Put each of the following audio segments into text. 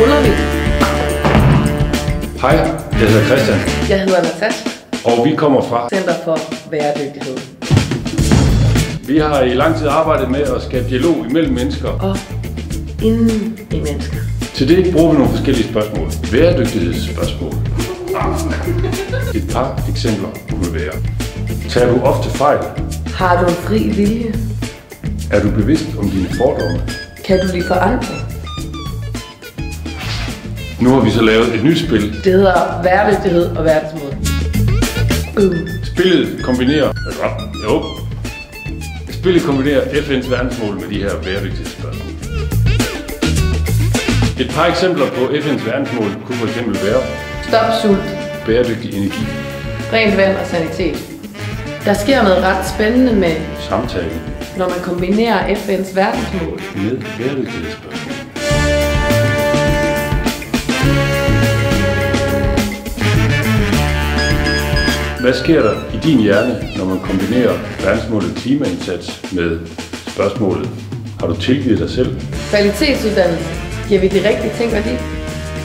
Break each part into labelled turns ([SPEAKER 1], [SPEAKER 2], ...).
[SPEAKER 1] ruller vi. Hej, jeg hedder Christian. Jeg hedder Natasha.
[SPEAKER 2] Og vi kommer fra
[SPEAKER 1] Center for Bæredygtighed.
[SPEAKER 2] Vi har i lang tid arbejdet med at skabe dialog imellem mennesker.
[SPEAKER 1] Og inden i mennesker.
[SPEAKER 2] Til det bruger vi nogle forskellige spørgsmål. Bæredygtighedsspørgsmål. Et par eksempler kunne være. Tager du ofte fejl?
[SPEAKER 1] Har du en fri vilje?
[SPEAKER 2] Er du bevidst om dine fordomme?
[SPEAKER 1] Kan du lide forandring?
[SPEAKER 2] Nu har vi så lavet et nyt spil.
[SPEAKER 1] Det hedder Bæredygtighed og verdensmål. Uh.
[SPEAKER 2] Spillet kombinerer... Jo. Spillet kombinerer FN's verdensmål med de her bæredygtighedsspørgsmål. Et par eksempler på FN's verdensmål kunne for eksempel være
[SPEAKER 1] Stop sult.
[SPEAKER 2] bæredygtig energi,
[SPEAKER 1] Rent vand og sanitet. Der sker noget ret spændende med,
[SPEAKER 2] samtale
[SPEAKER 1] når man kombinerer FN's verdensmål.
[SPEAKER 2] med bæredygtighedsspørgsmål. Hvad sker der i din hjerne, når man kombinerer verdensmålet klimaindsats med spørgsmålet, har du tilgivet dig selv?
[SPEAKER 1] Kvalitetsuddannelse. Giver vi de rigtige ting værdi?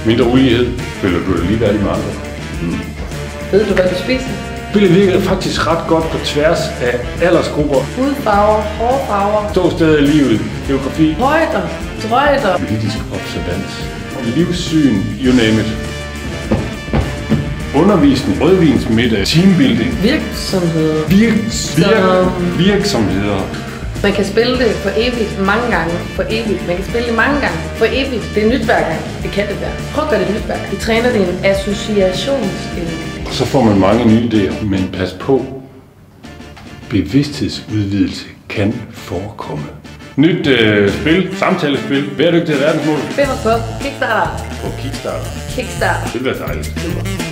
[SPEAKER 2] Mindre ulighed, føler du dig ligeværdig med andre?
[SPEAKER 1] Ved du, hvad du spiser?
[SPEAKER 2] Spillet virker faktisk ret godt på tværs af aldersgrupper,
[SPEAKER 1] Hudfarver, hårfarver,
[SPEAKER 2] ståsteder i livet, geografi,
[SPEAKER 1] højder, drøjder.
[SPEAKER 2] politisk observans, livssyn, you name it. Undervisning, rødvinsmiddag, teambuilding,
[SPEAKER 1] Virksomheder.
[SPEAKER 2] virks, virk, virksomheder.
[SPEAKER 1] Man kan spille det for evigt, mange gange for evigt. Man kan spille det mange gange for evigt. Det er nyt hver gang. Det kan det være. Prøv at gøre det nyt hver gang. Vi træner din associationsevne.
[SPEAKER 2] Så får man mange nye idéer, men pas på. Bevidsthedsudvidelse kan forekomme. Nyt øh, spil, samtalespil, bæredygtighed verdensmål
[SPEAKER 1] Find os på Kickstarter.
[SPEAKER 2] på Kickstarter.
[SPEAKER 1] Kickstarter.
[SPEAKER 2] Det bliver dejligt. Super.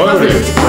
[SPEAKER 2] Prøv det.